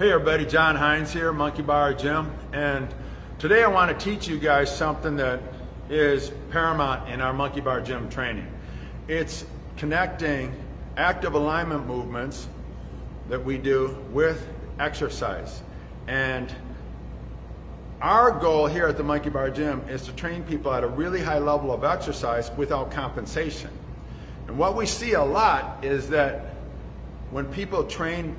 Hey everybody, Jon Hinds here, Monkey Bar Gym, and today I want to teach you guys something that is paramount in our Monkey Bar Gym training. It's connecting active alignment movements that we do with exercise. And our goal here at the Monkey Bar Gym is to train people at a really high level of exercise without compensation. And what we see a lot is that when people train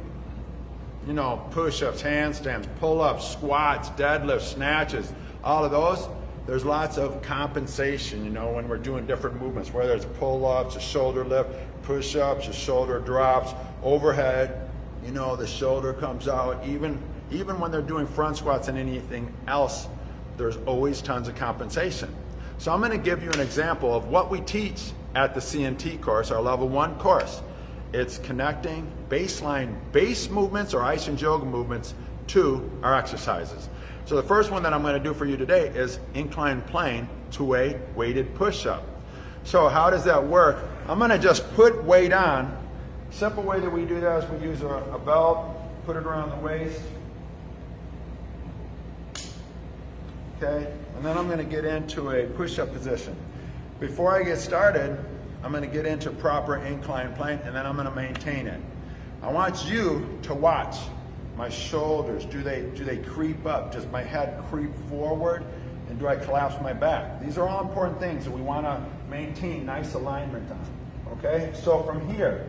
you know, push-ups, handstands, pull-ups, squats, deadlifts, snatches, all of those, there's lots of compensation, you know, when we're doing different movements, whether it's pull-ups, a shoulder lift, push-ups, a shoulder drops, overhead, you know, the shoulder comes out. Even, even when they're doing front squats and anything else, there's always tons of compensation. So I'm gonna give you an example of what we teach at the CNT course, our level one course. It's connecting baseline base movements or ice and yoga movements to our exercises. So the first one that I'm going to do for you today is incline plane to a weighted push-up. So how does that work? I'm going to just put weight on. Simple way that we do that is we use a, a belt, put it around the waist. Okay, and then I'm going to get into a push-up position. Before I get started, I'm gonna get into proper incline plane and then I'm gonna maintain it. I want you to watch my shoulders. Do they, do they creep up? Does my head creep forward? And do I collapse my back? These are all important things that we wanna maintain nice alignment on, okay? So from here,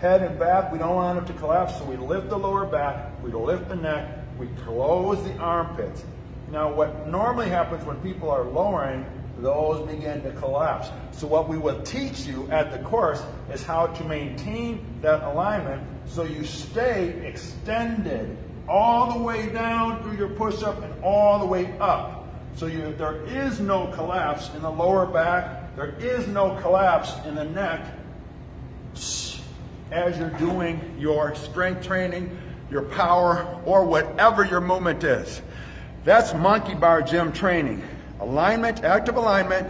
head and back, we don't want it to collapse, so we lift the lower back, we lift the neck, we close the armpits. Now what normally happens when people are lowering those begin to collapse. So what we will teach you at the course is how to maintain that alignment so you stay extended all the way down through your push-up and all the way up. So you, there is no collapse in the lower back. There is no collapse in the neck as you're doing your strength training, your power, or whatever your movement is. That's monkey bar gym training alignment, active alignment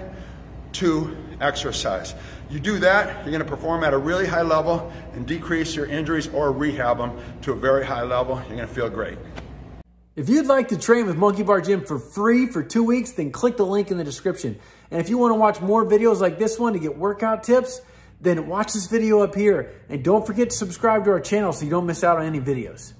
to exercise. You do that, you're gonna perform at a really high level and decrease your injuries or rehab them to a very high level. You're gonna feel great. If you'd like to train with Monkey Bar Gym for free for two weeks, then click the link in the description. And if you wanna watch more videos like this one to get workout tips, then watch this video up here. And don't forget to subscribe to our channel so you don't miss out on any videos.